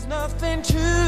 There's nothing to